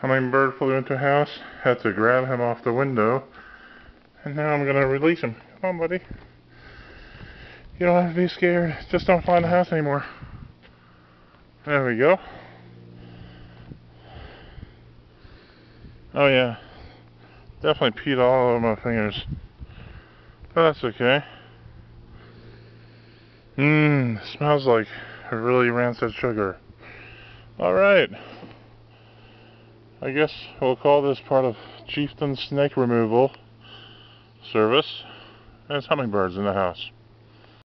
Hummingbird flew into the house, had to grab him off the window, and now I'm gonna release him. Come on, buddy. You don't have to be scared. Just don't fly in the house anymore. There we go. Oh yeah. Definitely peed all over my fingers. But that's okay. Mmm, smells like really rancid sugar. Alright. I guess we'll call this part of Chiefton Snake Removal Service. There's hummingbirds in the house.